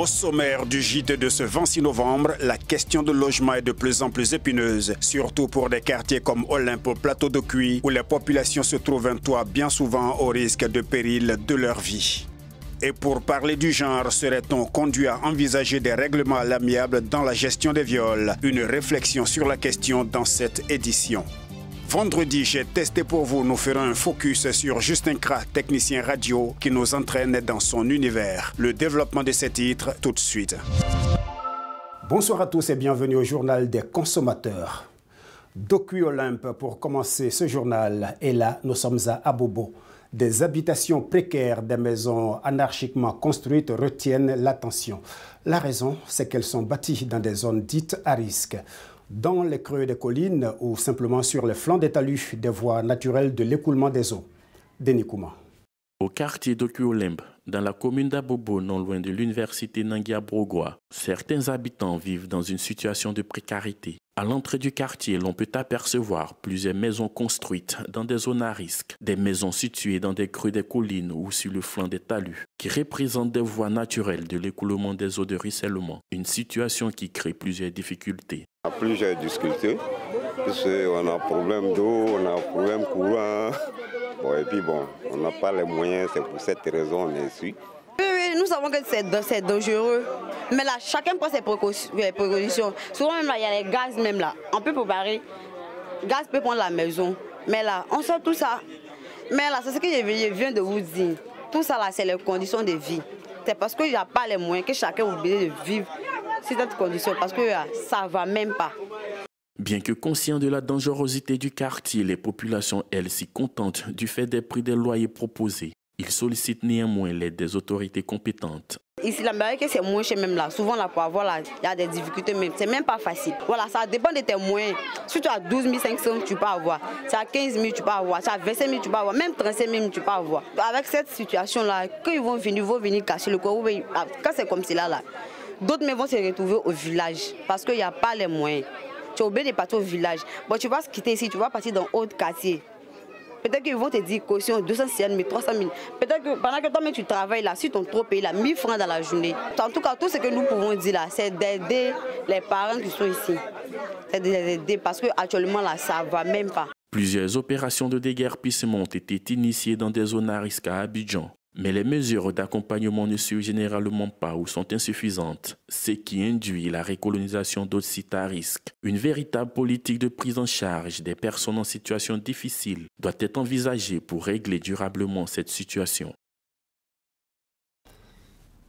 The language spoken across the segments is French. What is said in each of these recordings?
Au sommaire du JT de ce 26 novembre, la question de logement est de plus en plus épineuse, surtout pour des quartiers comme Olympe Plateau de Cuy, où les populations se trouvent un toit bien souvent au risque de péril de leur vie. Et pour parler du genre, serait-on conduit à envisager des règlements à l'amiable dans la gestion des viols? Une réflexion sur la question dans cette édition. Vendredi, j'ai testé pour vous. Nous ferons un focus sur Justin Kra, technicien radio, qui nous entraîne dans son univers. Le développement de ces titres tout de suite. Bonsoir à tous et bienvenue au journal des consommateurs. Docu Olympe pour commencer ce journal. Et là, nous sommes à Abobo. Des habitations précaires, des maisons anarchiquement construites retiennent l'attention. La raison, c'est qu'elles sont bâties dans des zones dites à risque dans les creux des collines ou simplement sur les flancs des talus des voies naturelles de l'écoulement des eaux. Denis Au quartier d'Okuolembe, dans la commune d'Abobo, non loin de l'université Nangia Brogois, certains habitants vivent dans une situation de précarité. À l'entrée du quartier, l'on peut apercevoir plusieurs maisons construites dans des zones à risque, des maisons situées dans des creux des collines ou sur le flanc des talus, qui représentent des voies naturelles de l'écoulement des eaux de ruissellement, une situation qui crée plusieurs difficultés. On a plusieurs difficultés, on a problème d'eau, on a problème courant, bon, et puis bon, on n'a pas les moyens, c'est pour cette raison on est ici. Oui, oui, nous savons que c'est dangereux. Mais là, chacun prend ses précautions. Souvent, même là, il y a les gaz, même là. On peut préparer. Gaz peut prendre la maison. Mais là, on sort tout ça. Mais là, c'est ce que je viens de vous dire. Tout ça, là, c'est les conditions de vie. C'est parce qu'il n'y a pas les moyens que chacun est obligé de vivre sur cette condition. Parce que ça ne va même pas. Bien que conscients de la dangerosité du quartier, les populations, elles, s'y contentent du fait des prix des loyers proposés. Ils sollicitent néanmoins l'aide des autorités compétentes. Ici, l'Amérique, c'est moins cher même là. Souvent, là, pour avoir là, il y a des difficultés, mais c'est même pas facile. Voilà, ça dépend de tes moyens. Si tu as 12 500, tu peux avoir. Si tu as 15 000, tu peux avoir. Si tu as 25 000, tu peux avoir. Même 35 000, tu peux avoir. Avec cette situation-là, quand ils vont venir, ils vont venir cacher le corps. Ah, quand c'est comme cela, là, d'autres vont se retrouver au village parce qu'il n'y a pas les moyens. Tu es obligé de partir au village. Bon, tu vas quitter ici, tu vas partir dans autre quartier. Peut-être qu'ils vont te dire caution 200 000, 300 000. Peut-être que pendant que toi-même tu travailles là, si ton trop payé là, 1000 francs dans la journée. En tout cas, tout ce que nous pouvons dire là, c'est d'aider les parents qui sont ici. C'est d'aider parce qu'actuellement là, ça ne va même pas. Plusieurs opérations de déguerpissement ont été initiées dans des zones à risque à Abidjan. Mais les mesures d'accompagnement ne suivent généralement pas ou sont insuffisantes, ce qui induit la récolonisation d'autres sites à risque. Une véritable politique de prise en charge des personnes en situation difficile doit être envisagée pour régler durablement cette situation.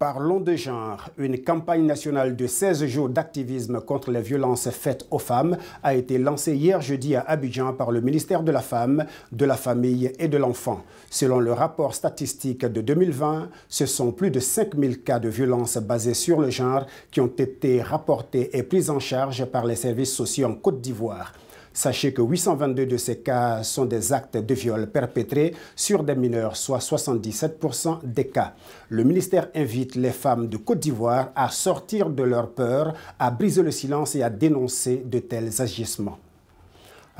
Parlons de genre. Une campagne nationale de 16 jours d'activisme contre les violences faites aux femmes a été lancée hier jeudi à Abidjan par le ministère de la Femme, de la Famille et de l'Enfant. Selon le rapport statistique de 2020, ce sont plus de 5000 cas de violences basées sur le genre qui ont été rapportés et pris en charge par les services sociaux en Côte d'Ivoire. Sachez que 822 de ces cas sont des actes de viol perpétrés sur des mineurs, soit 77% des cas. Le ministère invite les femmes de Côte d'Ivoire à sortir de leur peur, à briser le silence et à dénoncer de tels agissements.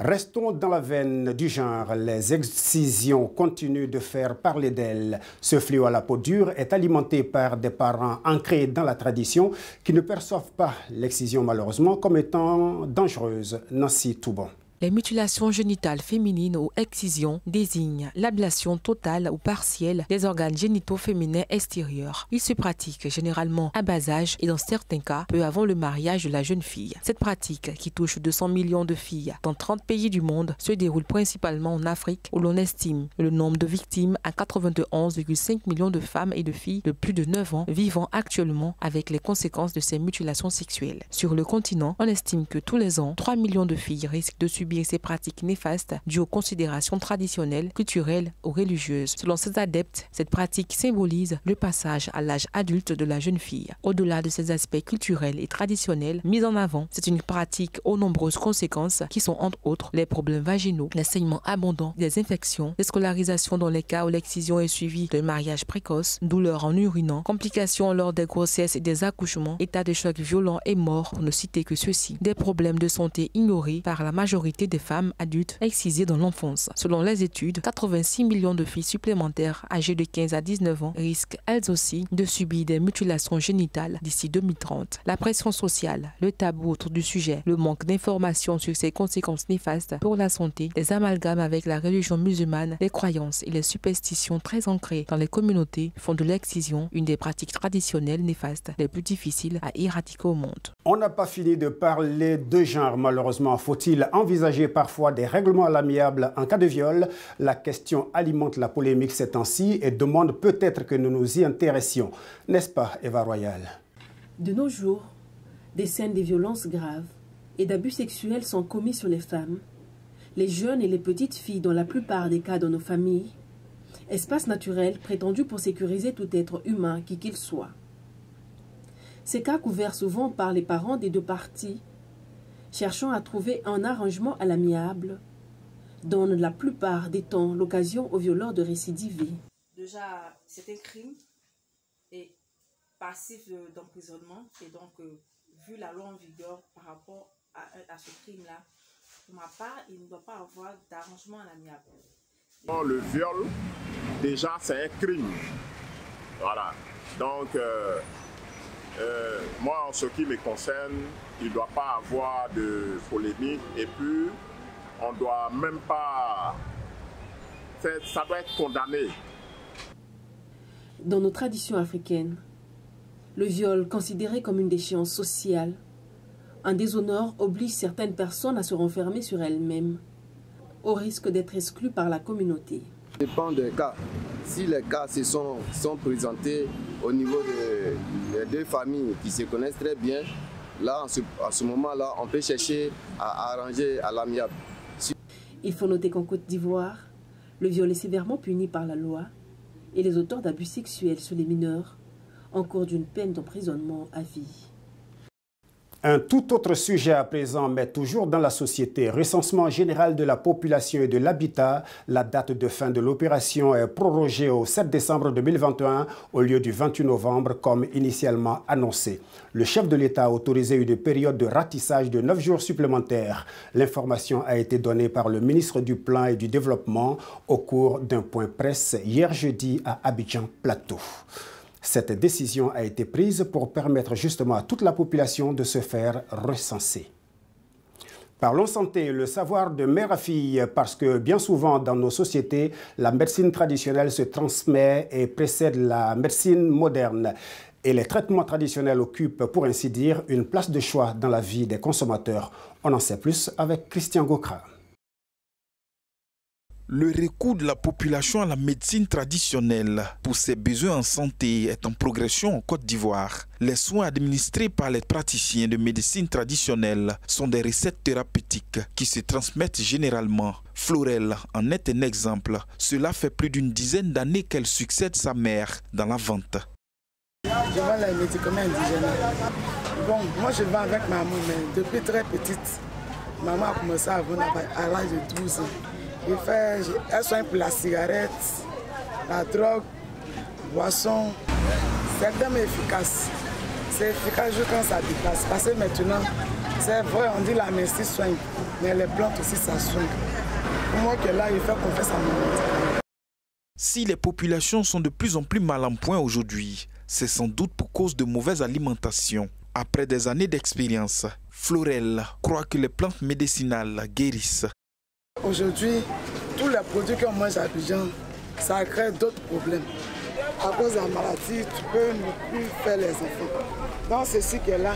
Restons dans la veine du genre. Les excisions continuent de faire parler d'elles. Ce fléau à la peau dure est alimenté par des parents ancrés dans la tradition qui ne perçoivent pas l'excision malheureusement comme étant dangereuse. Nancy Toubon. Les mutilations génitales féminines ou excisions désignent l'ablation totale ou partielle des organes génitaux féminins extérieurs. Ils se pratiquent généralement à bas âge et dans certains cas peu avant le mariage de la jeune fille. Cette pratique, qui touche 200 millions de filles dans 30 pays du monde, se déroule principalement en Afrique où l'on estime le nombre de victimes à 91,5 millions de femmes et de filles de plus de 9 ans vivant actuellement avec les conséquences de ces mutilations sexuelles. Sur le continent, on estime que tous les ans, 3 millions de filles risquent de subir ces pratiques néfastes dues aux considérations traditionnelles, culturelles ou religieuses. Selon ces adeptes, cette pratique symbolise le passage à l'âge adulte de la jeune fille. Au-delà de ces aspects culturels et traditionnels mis en avant, c'est une pratique aux nombreuses conséquences qui sont entre autres les problèmes vaginaux, les saignements abondants, des infections, les scolarisations dans les cas où l'excision est suivie d'un mariage précoce, douleurs en urinant, complications lors des grossesses et des accouchements, état de choc violent et mort pour ne citer que ceux-ci. Des problèmes de santé ignorés par la majorité des femmes adultes excisées dans l'enfance. Selon les études, 86 millions de filles supplémentaires âgées de 15 à 19 ans risquent elles aussi de subir des mutilations génitales d'ici 2030. La pression sociale, le tabou autour du sujet, le manque d'informations sur ses conséquences néfastes pour la santé, les amalgames avec la religion musulmane, les croyances et les superstitions très ancrées dans les communautés font de l'excision une des pratiques traditionnelles néfastes les plus difficiles à éradiquer au monde. On n'a pas fini de parler de genre, malheureusement. Faut-il envisager parfois des règlements à l'amiable en cas de viol La question alimente la polémique ces temps-ci et demande peut-être que nous nous y intéressions. N'est-ce pas, Eva Royal? De nos jours, des scènes de violences graves et d'abus sexuels sont commis sur les femmes, les jeunes et les petites filles dans la plupart des cas dans nos familles, espace naturel prétendu pour sécuriser tout être humain qui qu'il soit. Ces cas couverts souvent par les parents des deux parties, cherchant à trouver un arrangement à l'amiable, donnent la plupart des temps l'occasion aux violeurs de récidiver. Déjà, c'est un crime et passif d'emprisonnement. Et donc, euh, vu la loi en vigueur par rapport à, à ce crime-là, pour ma part, il ne doit pas avoir d'arrangement à l'amiable. Le viol, déjà, c'est un crime. Voilà. Donc, euh, euh, moi, en ce qui me concerne, il ne doit pas avoir de polémique et puis on ne doit même pas... Ça doit être condamné. Dans nos traditions africaines, le viol, considéré comme une déchéance sociale, un déshonneur oblige certaines personnes à se renfermer sur elles-mêmes, au risque d'être exclues par la communauté. Dépend des cas. Si les cas se sont, sont présentés au niveau des deux familles qui se connaissent très bien, là, à ce moment-là, on peut chercher à arranger à l'amiable. Il faut noter qu'en Côte d'Ivoire, le viol est sévèrement puni par la loi et les auteurs d'abus sexuels sur les mineurs encourent d'une peine d'emprisonnement à vie. Un tout autre sujet à présent, mais toujours dans la société. Recensement général de la population et de l'habitat. La date de fin de l'opération est prorogée au 7 décembre 2021 au lieu du 28 novembre comme initialement annoncé. Le chef de l'État a autorisé une période de ratissage de 9 jours supplémentaires. L'information a été donnée par le ministre du Plan et du Développement au cours d'un point presse hier jeudi à Abidjan Plateau. Cette décision a été prise pour permettre justement à toute la population de se faire recenser. Parlons santé, le savoir de mère à fille, parce que bien souvent dans nos sociétés, la médecine traditionnelle se transmet et précède la médecine moderne. Et les traitements traditionnels occupent, pour ainsi dire, une place de choix dans la vie des consommateurs. On en sait plus avec Christian Gokra. Le recours de la population à la médecine traditionnelle pour ses besoins en santé est en progression en Côte d'Ivoire. Les soins administrés par les praticiens de médecine traditionnelle sont des recettes thérapeutiques qui se transmettent généralement. Florelle en est un exemple. Cela fait plus d'une dizaine d'années qu'elle succède sa mère dans la vente. Je vends les médicaments. Bon, moi je vends avec maman, mais depuis très petite, maman a commencé à à l'âge de 12 ans. Il fait un soin pour la cigarette, la drogue, boisson. C'est tellement efficace. C'est efficace juste quand ça dépasse. Parce que maintenant, c'est vrai, on dit la médecine soigne, mais les plantes aussi, ça soigne. Pour moi, que là, il fait confiance à mon Si les populations sont de plus en plus mal en point aujourd'hui, c'est sans doute pour cause de mauvaise alimentation. Après des années d'expérience, Florel croit que les plantes médicinales guérissent Aujourd'hui, tous les produits qu'on mange à Abidjan, ça crée d'autres problèmes. À cause de la maladie, tu peux ne plus faire les enfants. Donc ceci qui est là,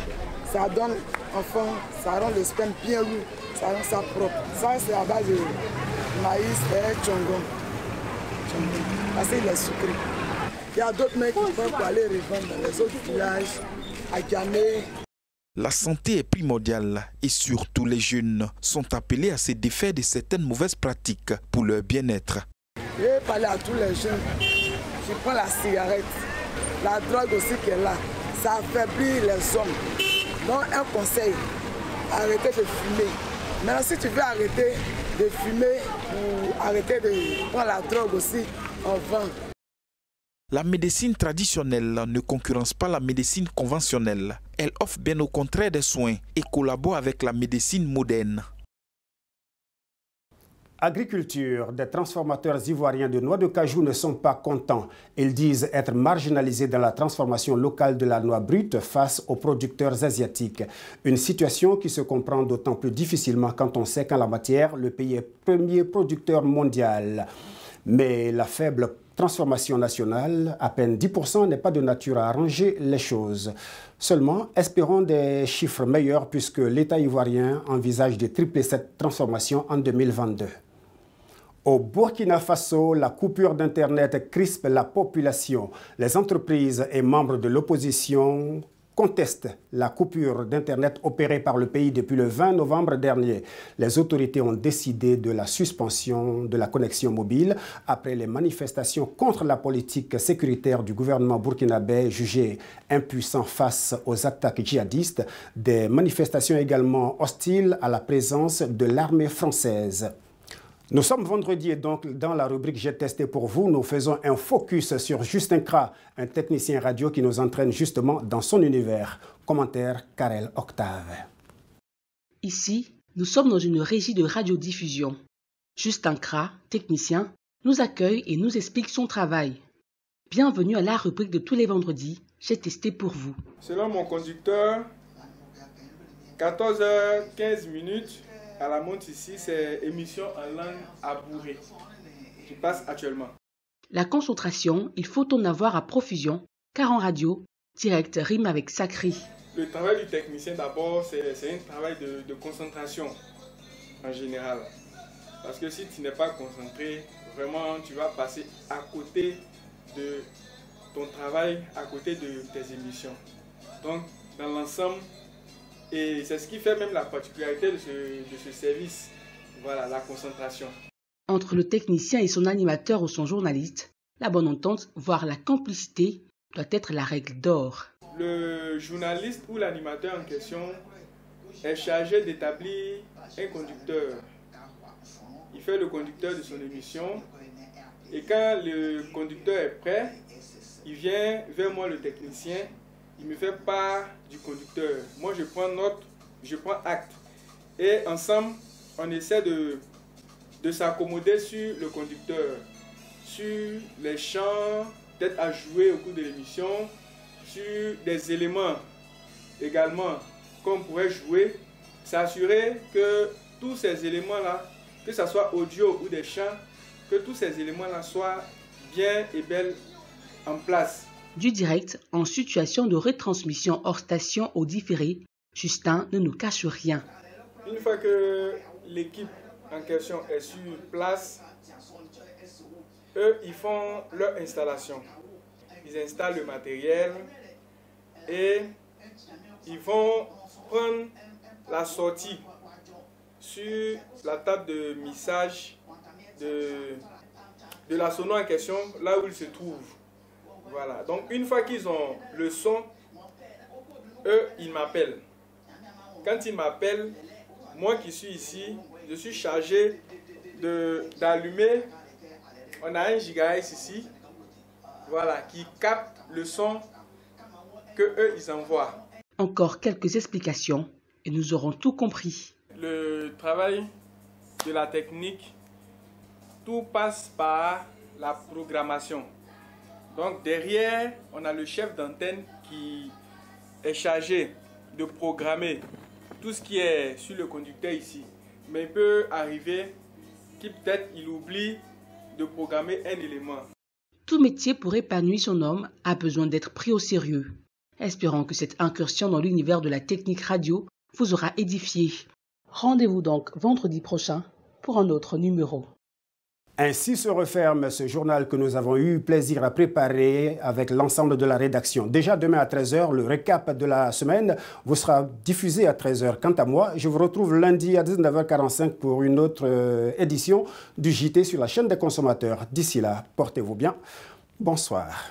ça donne enfant, ça rend le sperme bien lourd, ça rend ça propre. Ça c'est à base de maïs et tchongon. Parce qu'il est sucré. Il y a d'autres mecs qui peuvent aller revendre dans les autres villages, à Gamé, la santé est primordiale et surtout les jeunes sont appelés à se défaire de certaines mauvaises pratiques pour leur bien-être. Je vais parler à tous les jeunes qui prennent la cigarette, la drogue aussi qui est là. Ça affaiblit les hommes. Donc un conseil, arrêtez de fumer. Maintenant si tu veux arrêter de fumer ou arrêter de prendre la drogue aussi, on vend. La médecine traditionnelle ne concurrence pas la médecine conventionnelle. Elle offre bien au contraire des soins et collabore avec la médecine moderne. Agriculture, des transformateurs ivoiriens de noix de cajou ne sont pas contents. Ils disent être marginalisés dans la transformation locale de la noix brute face aux producteurs asiatiques. Une situation qui se comprend d'autant plus difficilement quand on sait qu'en la matière, le pays est premier producteur mondial. Mais la faible transformation nationale, à peine 10%, n'est pas de nature à arranger les choses. Seulement, espérons des chiffres meilleurs puisque l'État ivoirien envisage de tripler cette transformation en 2022. Au Burkina Faso, la coupure d'Internet crispe la population. Les entreprises et membres de l'opposition contestent la coupure d'Internet opérée par le pays depuis le 20 novembre dernier. Les autorités ont décidé de la suspension de la connexion mobile après les manifestations contre la politique sécuritaire du gouvernement burkinabé jugé impuissant face aux attaques djihadistes, des manifestations également hostiles à la présence de l'armée française. Nous sommes vendredi et donc dans la rubrique J'ai testé pour vous, nous faisons un focus sur Justin Kra, un technicien radio qui nous entraîne justement dans son univers. Commentaire Karel Octave. Ici, nous sommes dans une régie de radiodiffusion. Justin Kra, technicien, nous accueille et nous explique son travail. Bienvenue à la rubrique de tous les vendredis J'ai testé pour vous. Selon mon conducteur, 14h15 minutes à la montre ici, c'est émission en langue abourée qui passe actuellement. La concentration, il faut en avoir à profusion, car en radio, direct rime avec sacré. Le travail du technicien d'abord, c'est un travail de, de, concentration en général. Parce que si tu n'es pas concentré, vraiment tu vas passer à côté de ton travail, à côté de tes émissions. Donc dans l'ensemble, et c'est ce qui fait même la particularité de ce, de ce service. Voilà, la concentration. Entre le technicien et son animateur ou son journaliste, la bonne entente, voire la complicité, doit être la règle d'or. Le journaliste ou l'animateur en question est chargé d'établir un conducteur. Il fait le conducteur de son émission et quand le conducteur est prêt, il vient vers moi, le technicien, il me fait part du conducteur. Moi, je prends note, je prends acte. Et ensemble, on essaie de, de s'accommoder sur le conducteur, sur les chants, peut-être à jouer au cours de l'émission, sur des éléments également qu'on pourrait jouer, s'assurer que tous ces éléments-là, que ce soit audio ou des chants, que tous ces éléments-là soient bien et belles en place du direct en situation de retransmission hors station au différé, Justin ne nous cache rien. Une fois que l'équipe en question est sur place, eux, ils font leur installation. Ils installent le matériel et ils vont prendre la sortie sur la table de message de, de la sono en question, là où il se trouve. Voilà. Donc une fois qu'ils ont le son, eux, ils m'appellent. Quand ils m'appellent, moi qui suis ici, je suis chargé d'allumer. On a un gigahertz ici, voilà, qui capte le son que eux ils envoient. Encore quelques explications et nous aurons tout compris. Le travail de la technique, tout passe par la programmation. Donc derrière, on a le chef d'antenne qui est chargé de programmer tout ce qui est sur le conducteur ici. Mais il peut arriver qu'il peut-être il oublie de programmer un élément. Tout métier pour épanouir son homme a besoin d'être pris au sérieux. Espérons que cette incursion dans l'univers de la technique radio vous aura édifié. Rendez-vous donc vendredi prochain pour un autre numéro. Ainsi se referme ce journal que nous avons eu plaisir à préparer avec l'ensemble de la rédaction. Déjà demain à 13h, le récap de la semaine vous sera diffusé à 13h. Quant à moi, je vous retrouve lundi à 19h45 pour une autre euh, édition du JT sur la chaîne des consommateurs. D'ici là, portez-vous bien. Bonsoir.